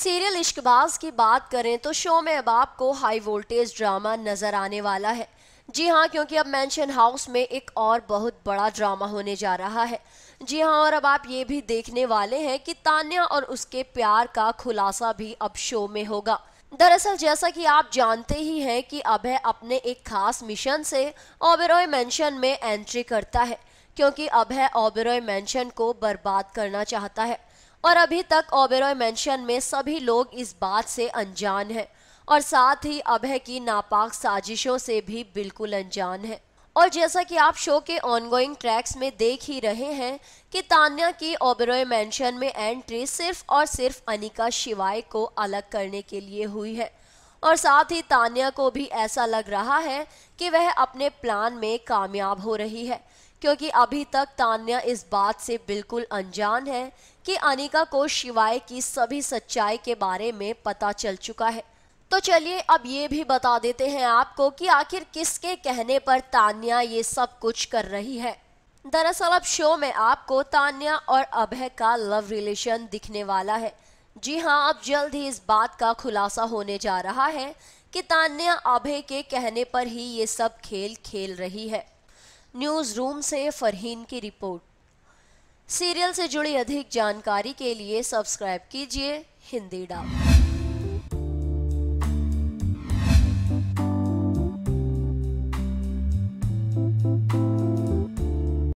Serial Ishqbaaz की बात करें तो शो में अब आपको हाई वोल्टेज ड्रामा नज़र आने वाला है। जी हाँ क्योंकि अब मेंशन हाउस में एक और बहुत बड़ा ड्रामा होने जा रहा है। जी हाँ और अब आप ये भी देखने वाले हैं कि तान्या और उसके प्यार का खुलासा भी अब शो में होगा। दरअसल जैसा कि आप जानते ही हैं कि अभय अपने एक खास मिशन से ओबेरॉय मेंशन में एंट्री करता है। क्योंकि अभय ओबेरॉय मेंशन को बर्बाद करना चाहता है। और अभी तक ओबेरॉय मेंशन में सभी लोग इस बात से अनजान हैं और साथ ही अभय की नापाक साजिशों से भी बिल्कुल अनजान है। और जैसा कि आप शो के ऑनगोइंग ट्रैक्स में देख ही रहे हैं कि तान्या की ओबेरॉय मेंशन में एंट्री सिर्फ़ और सिर्फ़ अनिका शिवाय को अलग करने के लिए हुई है। और साथ ही तान्या को भी ऐसा लग रहा है कि वह अपने प्लान में कामयाब हो रही है। क्योंकि अभी तक तान्या इस बात से बिल्कुल अनजान है कि अनिका को शिवाय की सभी सच्चाई के बारे में पता चल चुका है। तो चलिए अब ये भी बता देते हैं आपको कि आखिर किसके कहने पर तान्या ये सब कुछ कर रही है। दरअसल अब शो में आपको तान्या और अभय का लव रिलेशन दिखने वाला है। जी हाँ अब जल्द ही इस बात का खुलासा होने जा रहा है कि तान्या अभय के कहने पर ही ये सब खेल खेल रही है। न्यूज़ रूम से फरहीन की रिपोर्ट। सीरियल से जुड़ी अधिक जानकारी के लिए सब्सक्राइब कीजिए हिंदी डाक